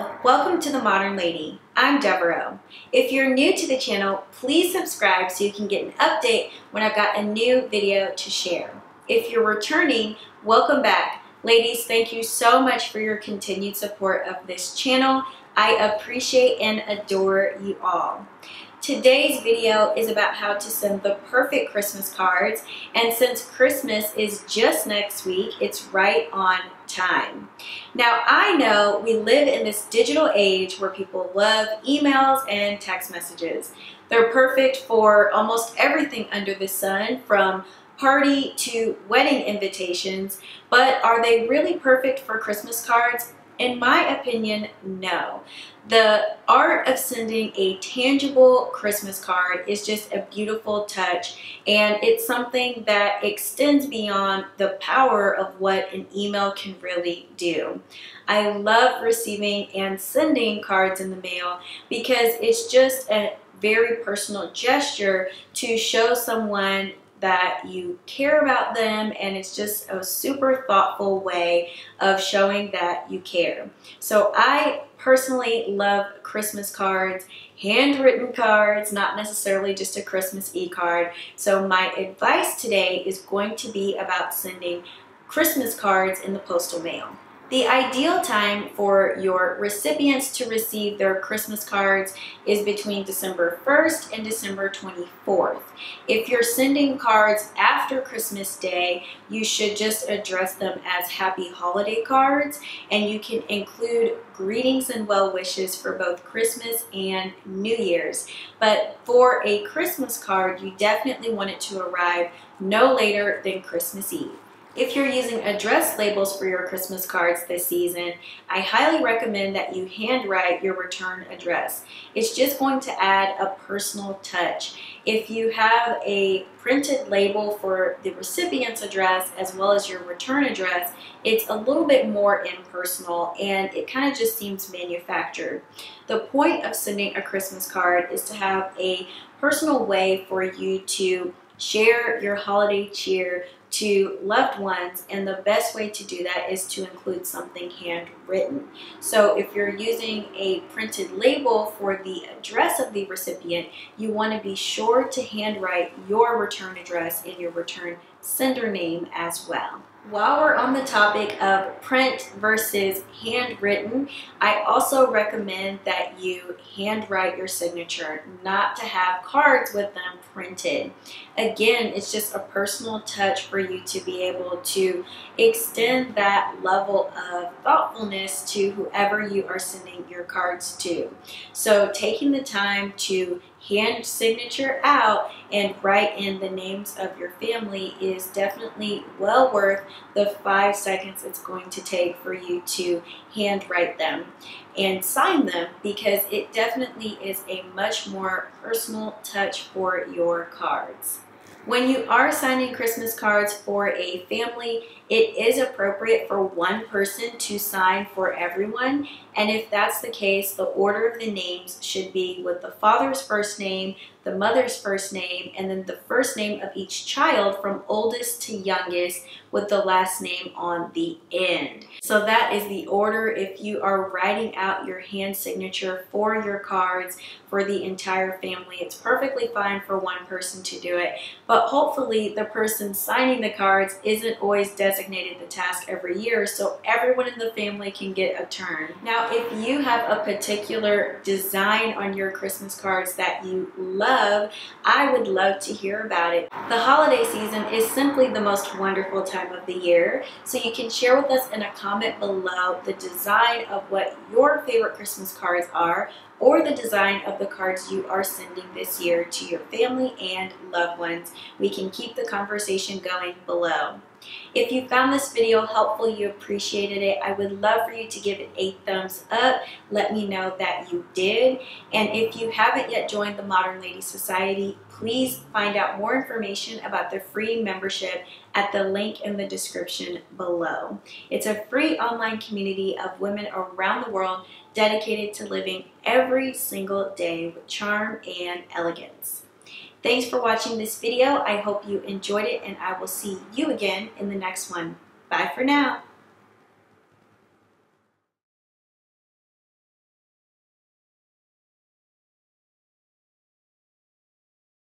Welcome to The Modern Lady. I'm Devoreaux. If you're new to the channel, please subscribe so you can get an update when I've got a new video to share. If you're returning, welcome back. Ladies, thank you so much for your continued support of this channel. I appreciate and adore you all. Today's video is about how to send the perfect Christmas cards and since Christmas is just next week, it's right on time. Now I know we live in this digital age where people love emails and text messages. They're perfect for almost everything under the sun from party to wedding invitations, but are they really perfect for Christmas cards? In my opinion, no. The art of sending a tangible Christmas card is just a beautiful touch and it's something that extends beyond the power of what an email can really do. I love receiving and sending cards in the mail because it's just a very personal gesture to show someone that you care about them and it's just a super thoughtful way of showing that you care. So I personally love Christmas cards, handwritten cards, not necessarily just a Christmas e-card. So my advice today is going to be about sending Christmas cards in the postal mail. The ideal time for your recipients to receive their Christmas cards is between December 1st and December 24th. If you're sending cards after Christmas Day, you should just address them as happy holiday cards and you can include greetings and well wishes for both Christmas and New Year's. But for a Christmas card, you definitely want it to arrive no later than Christmas Eve. If you're using address labels for your Christmas cards this season, I highly recommend that you handwrite your return address. It's just going to add a personal touch. If you have a printed label for the recipient's address as well as your return address, it's a little bit more impersonal and it kind of just seems manufactured. The point of sending a Christmas card is to have a personal way for you to share your holiday cheer to loved ones and the best way to do that is to include something handwritten. So if you're using a printed label for the address of the recipient, you want to be sure to handwrite your return address and your return sender name as well. While we're on the topic of print versus handwritten, I also recommend that you handwrite your signature, not to have cards with them printed. Again, it's just a personal touch for you to be able to extend that level of thoughtfulness to whoever you are sending your cards to. So taking the time to hand signature out and write in the names of your family is definitely well worth the five seconds it's going to take for you to handwrite them and sign them because it definitely is a much more personal touch for your cards. When you are signing Christmas cards for a family, it is appropriate for one person to sign for everyone. And if that's the case, the order of the names should be with the father's first name, the mother's first name, and then the first name of each child from oldest to youngest with the last name on the end. So that is the order if you are writing out your hand signature for your cards for the entire family. It's perfectly fine for one person to do it, but hopefully the person signing the cards isn't always designated the task every year so everyone in the family can get a turn. Now if you have a particular design on your Christmas cards that you love love, I would love to hear about it. The holiday season is simply the most wonderful time of the year, so you can share with us in a comment below the design of what your favorite Christmas cards are or the design of the cards you are sending this year to your family and loved ones. We can keep the conversation going below. If you found this video helpful, you appreciated it, I would love for you to give it a thumbs up. Let me know that you did. And if you haven't yet joined the Modern Lady Society, please find out more information about the free membership at the link in the description below. It's a free online community of women around the world dedicated to living every single day with charm and elegance. Thanks for watching this video. I hope you enjoyed it and I will see you again in the next one. Bye for now.